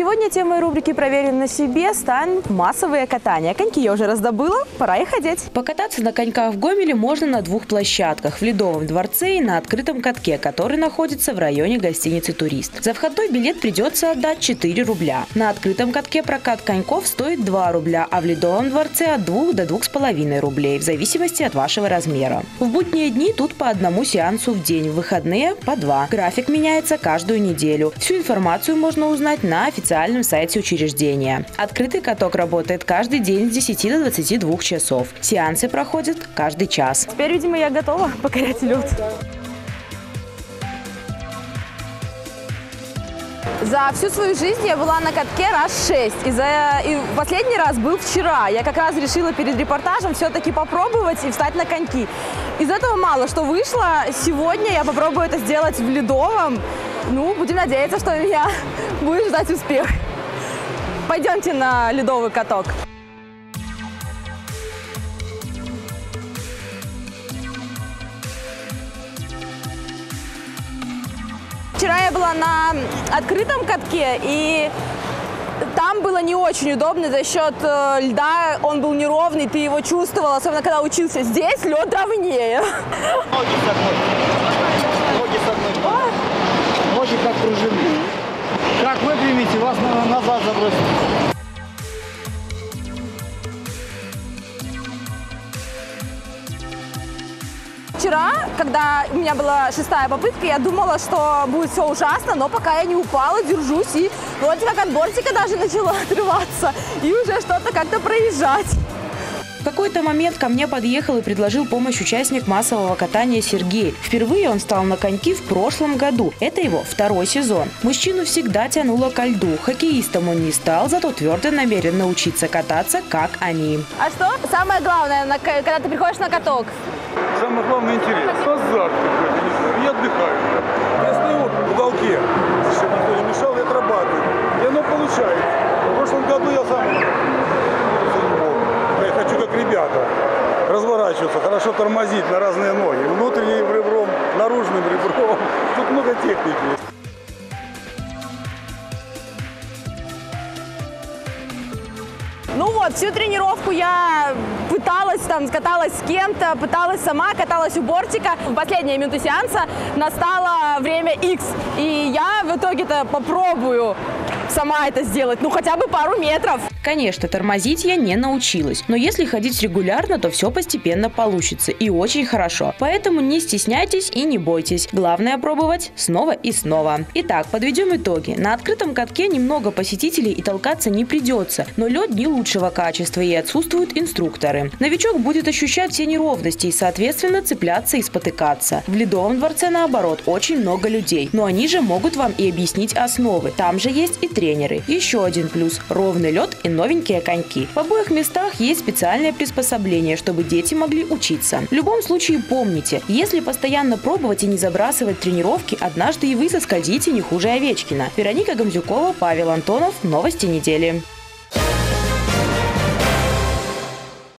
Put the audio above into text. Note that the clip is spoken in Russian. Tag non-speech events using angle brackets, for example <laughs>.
Сегодня темой рубрики «Проверен на себе» станут массовые катания. Коньки я уже раздобыла, пора их одеть. Покататься на коньках в Гомеле можно на двух площадках – в Ледовом дворце и на открытом катке, который находится в районе гостиницы «Турист». За входной билет придется отдать 4 рубля. На открытом катке прокат коньков стоит 2 рубля, а в Ледовом дворце от 2 до 2,5 рублей, в зависимости от вашего размера. В будние дни тут по одному сеансу в день, в выходные – по два. График меняется каждую неделю. Всю информацию можно узнать на официальном официальном сайте учреждения. Открытый каток работает каждый день с 10 до 22 часов. Сеансы проходят каждый час. Теперь, видимо, я готова <laughs> покорять лед. За всю свою жизнь я была на катке раз шесть. И, за... и последний раз был вчера. Я как раз решила перед репортажем все-таки попробовать и встать на коньки. Из этого мало что вышло. Сегодня я попробую это сделать в Ледовом. Ну, будем надеяться, что меня будет ждать успех. Пойдемте на ледовый каток. Вчера я была на открытом катке, и там было не очень удобно за счет э, льда, он был неровный, ты его чувствовал, особенно когда учился. Здесь лед ровнее. Вчера, когда у меня была шестая попытка, я думала, что будет все ужасно, но пока я не упала, держусь, и вроде как от бортика даже начала отрываться, и уже что-то как-то проезжать. В какой-то момент ко мне подъехал и предложил помощь участник массового катания Сергей. Впервые он стал на коньки в прошлом году. Это его второй сезон. Мужчину всегда тянуло ко льду. Хоккеистом он не стал, зато твердо намерен научиться кататься, как они. А что самое главное, когда ты приходишь на каток? Самое главное интерес. Азарт какой-то. Я отдыхаю. Я стою в уголке, чтобы никто не мешал, и отрабатываю. И оно получается. В прошлом году я сам я ребята разворачиваться, хорошо тормозить на разные ноги. Внутренним ребром, наружным ребром. <laughs> Тут много техники. Ну вот, всю тренировку я пыталась, там, каталась с кем-то, пыталась сама, каталась у бортика. В последние минуты сеанса настало время X. И я в итоге-то попробую сама это сделать, ну хотя бы пару метров. Конечно, тормозить я не научилась, но если ходить регулярно, то все постепенно получится и очень хорошо. Поэтому не стесняйтесь и не бойтесь. Главное пробовать снова и снова. Итак, подведем итоги. На открытом катке немного посетителей и толкаться не придется, но лед не лучшего качества и отсутствуют инструкторы. Новичок будет ощущать все неровности и, соответственно, цепляться и спотыкаться. В Ледовом дворце, наоборот, очень много людей, но они же могут вам и объяснить основы. Там же есть и тренеры. Еще один плюс – ровный лед и новенькие коньки. В обоих местах есть специальное приспособление, чтобы дети могли учиться. В любом случае помните, если постоянно пробовать и не забрасывать тренировки, однажды и вы соскользите не хуже Овечкина. Вероника Гамзюкова, Павел Антонов. Новости недели.